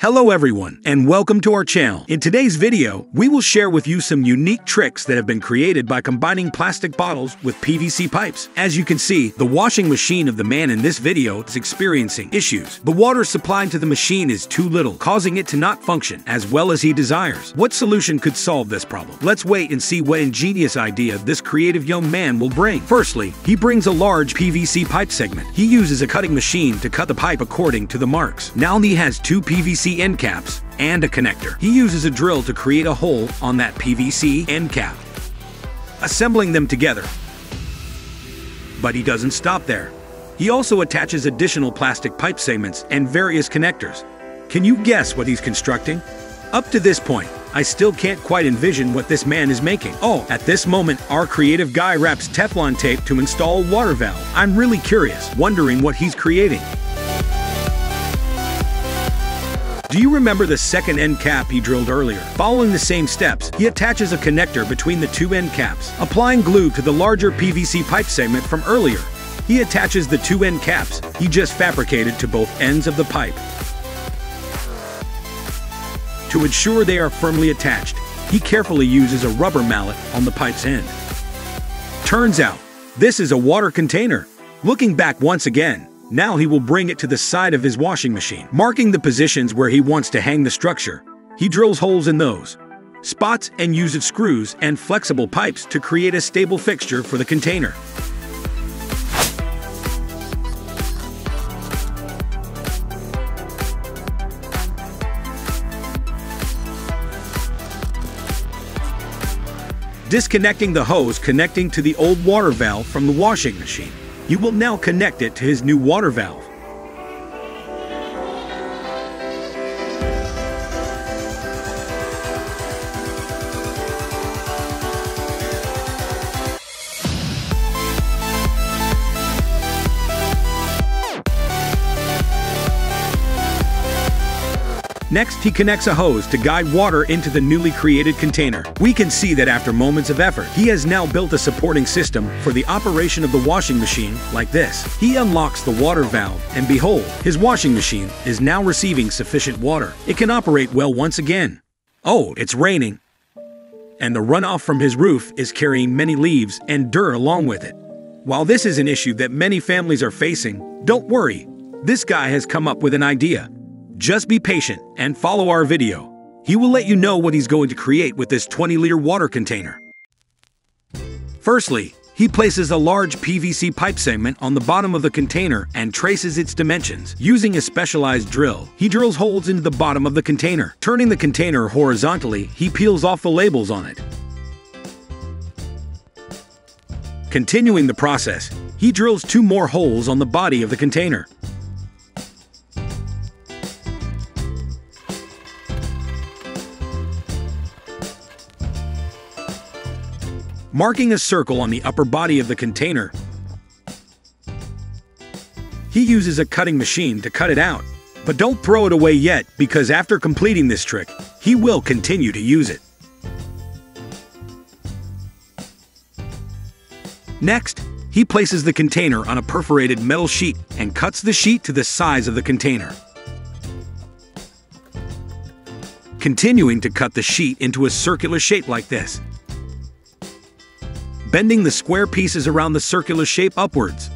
Hello everyone, and welcome to our channel. In today's video, we will share with you some unique tricks that have been created by combining plastic bottles with PVC pipes. As you can see, the washing machine of the man in this video is experiencing issues. The water supplied to the machine is too little, causing it to not function as well as he desires. What solution could solve this problem? Let's wait and see what ingenious idea this creative young man will bring. Firstly, he brings a large PVC pipe segment. He uses a cutting machine to cut the pipe according to the marks. Now he has two PVC end caps and a connector. He uses a drill to create a hole on that PVC end cap, assembling them together. But he doesn't stop there. He also attaches additional plastic pipe segments and various connectors. Can you guess what he's constructing? Up to this point, I still can't quite envision what this man is making. Oh, at this moment, our creative guy wraps Teflon tape to install a water valve. I'm really curious, wondering what he's creating. Do you remember the second end cap he drilled earlier? Following the same steps, he attaches a connector between the two end caps, applying glue to the larger PVC pipe segment from earlier. He attaches the two end caps he just fabricated to both ends of the pipe. To ensure they are firmly attached, he carefully uses a rubber mallet on the pipe's end. Turns out, this is a water container. Looking back once again, now he will bring it to the side of his washing machine, marking the positions where he wants to hang the structure. He drills holes in those spots and uses screws and flexible pipes to create a stable fixture for the container. Disconnecting the hose connecting to the old water valve from the washing machine. You will now connect it to his new water valve. Next, he connects a hose to guide water into the newly created container. We can see that after moments of effort, he has now built a supporting system for the operation of the washing machine like this. He unlocks the water valve, and behold, his washing machine is now receiving sufficient water. It can operate well once again. Oh, it's raining. And the runoff from his roof is carrying many leaves and dirt along with it. While this is an issue that many families are facing, don't worry. This guy has come up with an idea. Just be patient and follow our video. He will let you know what he's going to create with this 20-liter water container. Firstly, he places a large PVC pipe segment on the bottom of the container and traces its dimensions. Using a specialized drill, he drills holes into the bottom of the container. Turning the container horizontally, he peels off the labels on it. Continuing the process, he drills two more holes on the body of the container. Marking a circle on the upper body of the container. He uses a cutting machine to cut it out, but don't throw it away yet because after completing this trick, he will continue to use it. Next, he places the container on a perforated metal sheet and cuts the sheet to the size of the container. Continuing to cut the sheet into a circular shape like this bending the square pieces around the circular shape upwards.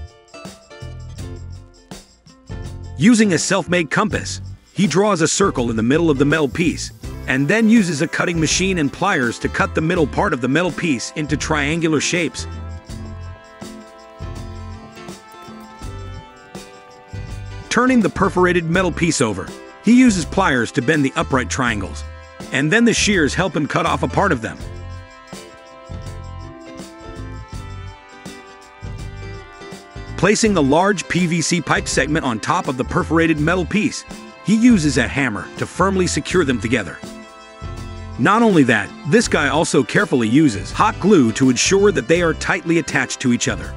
Using a self-made compass, he draws a circle in the middle of the metal piece, and then uses a cutting machine and pliers to cut the middle part of the metal piece into triangular shapes. Turning the perforated metal piece over, he uses pliers to bend the upright triangles, and then the shears help him cut off a part of them. Placing the large PVC pipe segment on top of the perforated metal piece, he uses a hammer to firmly secure them together. Not only that, this guy also carefully uses hot glue to ensure that they are tightly attached to each other.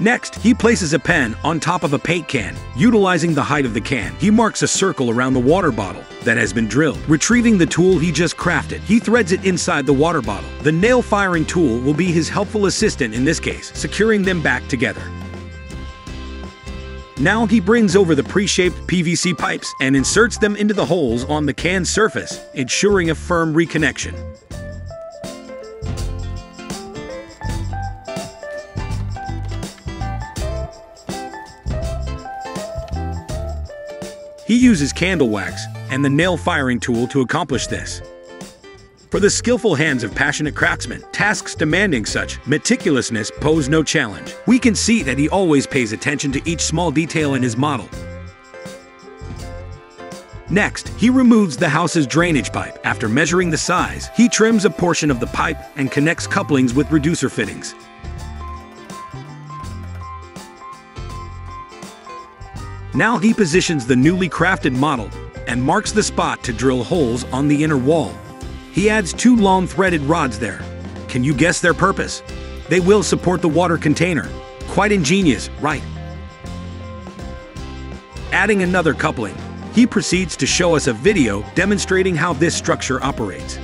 Next, he places a pen on top of a paint can. Utilizing the height of the can, he marks a circle around the water bottle that has been drilled. Retrieving the tool he just crafted, he threads it inside the water bottle. The nail firing tool will be his helpful assistant in this case, securing them back together. Now he brings over the pre-shaped PVC pipes and inserts them into the holes on the can surface, ensuring a firm reconnection. He uses candle wax and the nail firing tool to accomplish this. For the skillful hands of passionate craftsmen, tasks demanding such meticulousness pose no challenge. We can see that he always pays attention to each small detail in his model. Next, he removes the house's drainage pipe. After measuring the size, he trims a portion of the pipe and connects couplings with reducer fittings. Now he positions the newly crafted model and marks the spot to drill holes on the inner wall. He adds two long threaded rods there. Can you guess their purpose? They will support the water container. Quite ingenious, right? Adding another coupling, he proceeds to show us a video demonstrating how this structure operates.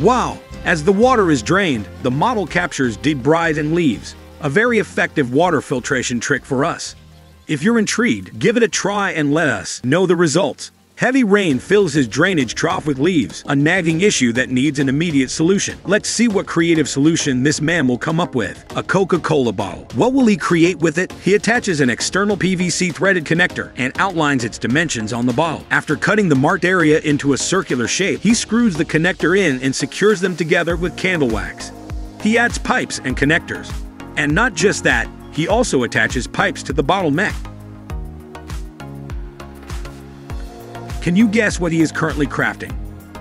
Wow! As the water is drained, the model captures debris and leaves, a very effective water filtration trick for us. If you're intrigued, give it a try and let us know the results. Heavy rain fills his drainage trough with leaves, a nagging issue that needs an immediate solution. Let's see what creative solution this man will come up with. A Coca-Cola bottle. What will he create with it? He attaches an external PVC threaded connector and outlines its dimensions on the bottle. After cutting the marked area into a circular shape, he screws the connector in and secures them together with candle wax. He adds pipes and connectors. And not just that, he also attaches pipes to the bottle neck. Can you guess what he is currently crafting?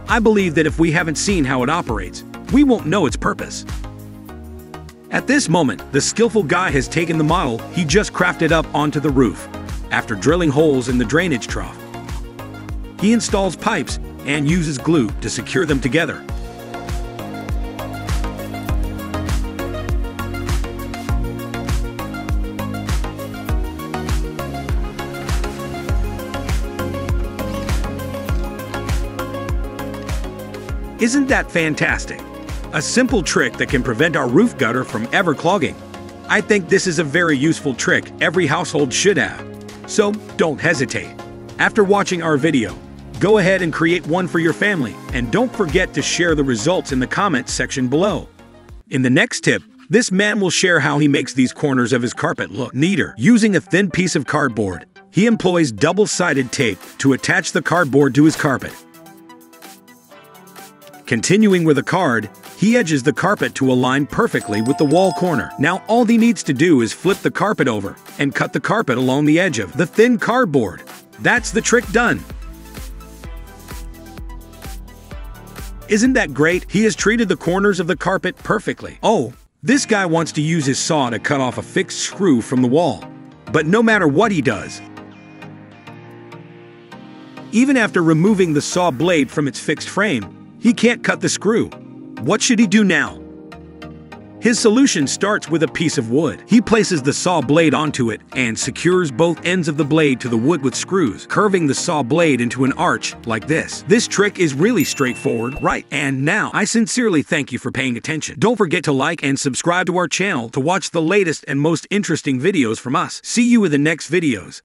I believe that if we haven't seen how it operates, we won't know its purpose. At this moment, the skillful guy has taken the model he just crafted up onto the roof, after drilling holes in the drainage trough. He installs pipes and uses glue to secure them together. Isn't that fantastic? A simple trick that can prevent our roof gutter from ever clogging. I think this is a very useful trick every household should have. So don't hesitate. After watching our video, go ahead and create one for your family and don't forget to share the results in the comments section below. In the next tip, this man will share how he makes these corners of his carpet look neater using a thin piece of cardboard. He employs double-sided tape to attach the cardboard to his carpet. Continuing with a card, he edges the carpet to align perfectly with the wall corner. Now all he needs to do is flip the carpet over and cut the carpet along the edge of the thin cardboard. That's the trick done. Isn't that great? He has treated the corners of the carpet perfectly. Oh, this guy wants to use his saw to cut off a fixed screw from the wall. But no matter what he does, even after removing the saw blade from its fixed frame, he can't cut the screw. What should he do now? His solution starts with a piece of wood. He places the saw blade onto it and secures both ends of the blade to the wood with screws, curving the saw blade into an arch like this. This trick is really straightforward, right? And now, I sincerely thank you for paying attention. Don't forget to like and subscribe to our channel to watch the latest and most interesting videos from us. See you in the next videos.